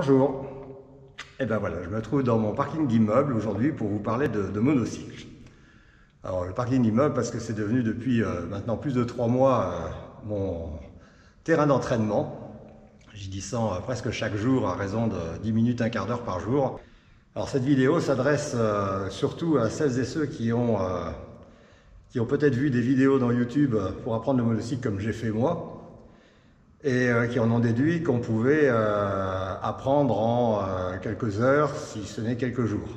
Bonjour. Et ben voilà, je me trouve dans mon parking d'immeuble aujourd'hui pour vous parler de, monocycle. Alors le parking d'immeuble parce que c'est devenu depuis euh, maintenant plus de trois mois euh, mon terrain d'entraînement. J'y descends euh, presque chaque jour à raison de 10 minutes, un quart d'heure par jour. Alors cette vidéo s'adresse surtout à celles et ceux qui ont, qui ont peut-être vu des vidéos dans YouTube pour apprendre le monocycle comme j'ai fait moi et euh, qui en ont déduit qu'on pouvait euh, apprendre en euh, quelques heures, si ce n'est quelques jours.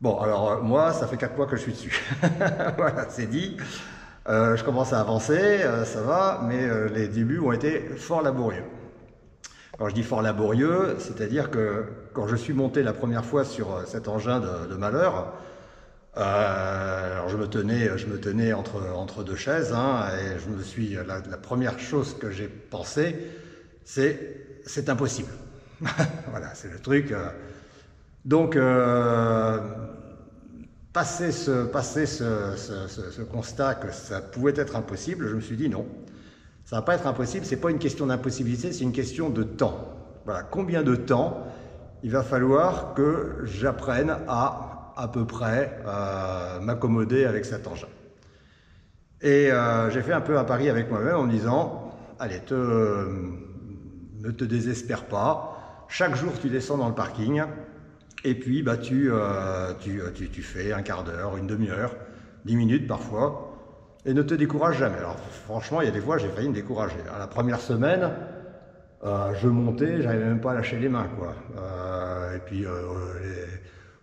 Bon, alors moi, ça fait quatre mois que je suis dessus. voilà, c'est dit. je commence à avancer, ça va, mais les débuts ont été fort laborieux. Quand je dis fort laborieux, c'est-à-dire que quand je suis monté la première fois sur cet engin de, malheur, alors je me tenais, je me tenais entre, entre deux chaises, hein, et je me suis. La, première chose que j'ai pensé, c'est c'est impossible. voilà, c'est le truc. Euh. Donc, euh, passer, ce, passer ce, ce, constat que ça pouvait être impossible, je me suis dit non, ça va pas être impossible. C'est pas une question d'impossibilité, c'est une question de temps. Voilà, combien de temps il va falloir que j'apprenne à à peu près euh, m'accommoder avec cet engin. Et euh, j'ai fait un peu un pari avec moi-même en me disant, allez, te, ne te désespère pas, chaque jour tu descends dans le parking, et puis bah, tu, euh, tu, tu, fais un quart d'heure, une demi-heure, dix minutes parfois, et ne te décourage jamais. Alors franchement, il y a des fois j'ai failli me décourager. À la première semaine, je montais, j'arrivais même pas à lâcher les mains. Quoi. Et puis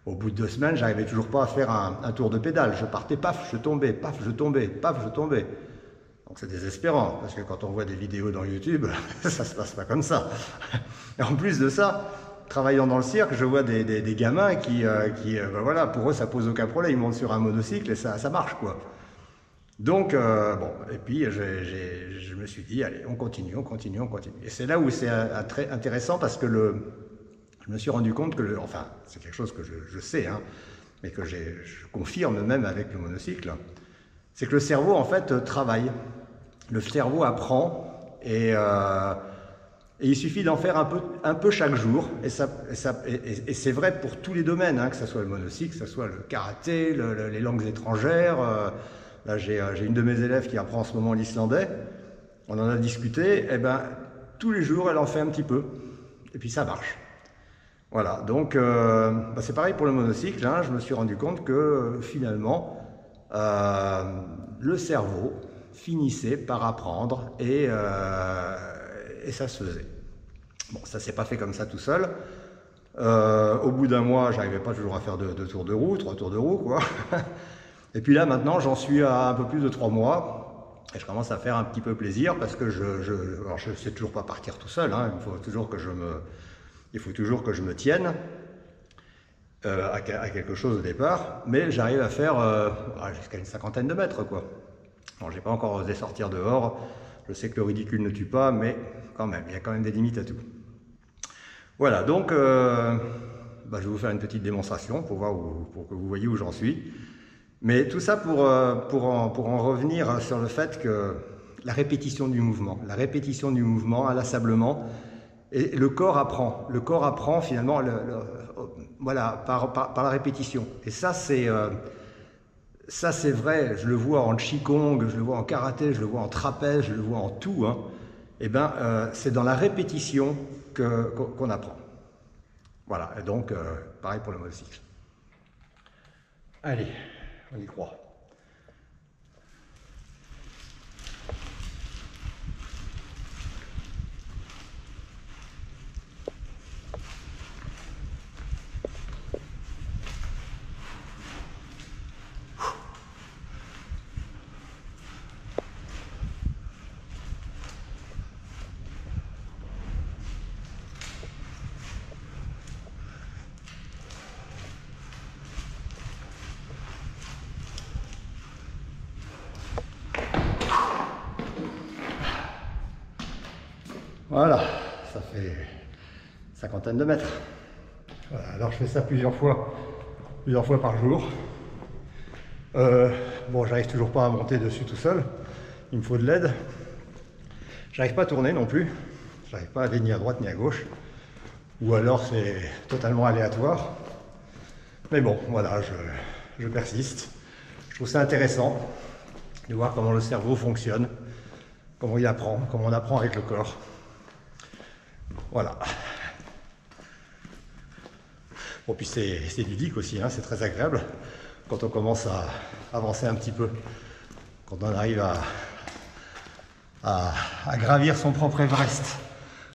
au bout de deux semaines, j'arrivais toujours pas à faire un, tour de pédale. Je partais, paf, je tombais, paf, je tombais, paf, je tombais. Donc c'est désespérant, parce que quand on voit des vidéos dans YouTube, ça se passe pas comme ça. Et en plus de ça, travaillant dans le cirque, je vois des gamins qui, euh, qui euh, ben voilà, pour eux, ça pose aucun problème. Ils montent sur un monocycle et ça, ça marche, quoi. Donc, euh, bon, et puis je me suis dit, allez, on continue, on continue, on continue. Et c'est là où c'est très intéressant parce que le, je me suis rendu compte que, le, enfin, c'est quelque chose que je, sais, hein, mais que je confirme même avec le monocycle, c'est que le cerveau, en fait, travaille. Le cerveau apprend et, euh, et il suffit d'en faire un peu, chaque jour. Et, c'est vrai pour tous les domaines, hein, que ce soit le monocycle, que ce soit le karaté, le, le, les langues étrangères. Euh, là, j'ai une de mes élèves qui apprend en ce moment l'islandais. On en a discuté. Et eh ben, tous les jours, elle en fait un petit peu. Et puis ça marche. Voilà, donc euh, bah c'est pareil pour le monocycle, hein, je me suis rendu compte que finalement, euh, le cerveau finissait par apprendre et, euh, ça se faisait. Bon, ça s'est pas fait comme ça tout seul. Euh, au bout d'un mois, j'arrivais pas toujours à faire deux, deux, tours de roue, trois tours de roue, quoi. et puis là, maintenant, j'en suis à un peu plus de trois mois. Et je commence à faire un petit peu plaisir parce que je, je, alors je sais toujours pas partir tout seul. Hein, il faut toujours que je me, il faut toujours que je me tienne euh, à, quelque chose au départ, mais j'arrive à faire euh, jusqu'à une cinquantaine de mètres. quoi. Bon, j'ai pas encore osé sortir dehors, je sais que le ridicule ne tue pas, mais quand même, il y a quand même des limites à tout. Voilà, donc euh, bah, je vais vous faire une petite démonstration pour, voir pour que vous voyez où j'en suis. Mais tout ça pour, pour, en, pour en revenir sur le fait que la répétition du mouvement, la répétition du mouvement inlassablement, et le corps apprend. Le corps apprend finalement le, le, voilà, par, la répétition. Et ça, c'est euh, c'est vrai. Je le vois en qigong, je le vois en karaté, je le vois en trapèze, je le vois en tout. Hein. Eh ben, euh, c'est dans la répétition qu'on qu apprend. Voilà. Et donc, euh, pareil pour le monocycle. Allez, on y croit. Voilà, ça fait cinquantaine de mètres. Voilà, alors je fais ça plusieurs fois, plusieurs fois par jour. Euh, bon, j'arrive toujours pas à monter dessus tout seul. Il me faut de l'aide. J'arrive pas à tourner non plus. J'arrive pas à aller ni à droite ni à gauche. ou alors c'est totalement aléatoire. Mais bon, voilà, je, je persiste. Je trouve ça intéressant de voir comment le cerveau fonctionne, comment il apprend, comment on apprend avec le corps. Voilà. Bon, puis c'est ludique aussi, hein, c'est très agréable quand on commence à avancer un petit peu, quand on arrive à, gravir son propre Everest.